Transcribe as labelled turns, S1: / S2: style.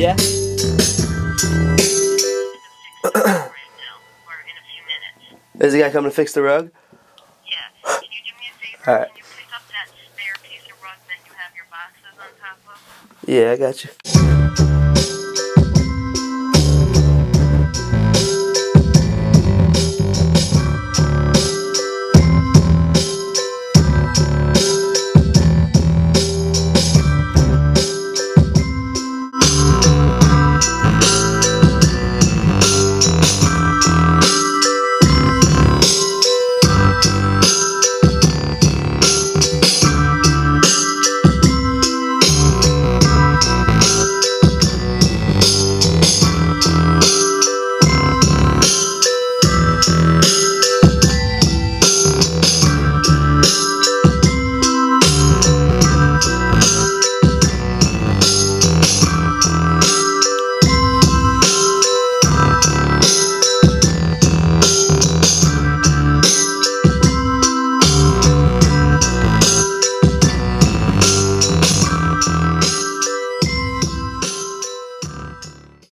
S1: Yeah. Is the guy coming to fix the rug?
S2: Yeah. Can you do me a favor?
S1: All right.
S2: Can you pick up that spare piece of rug that you have your boxes on top of?
S1: Yeah, I got you.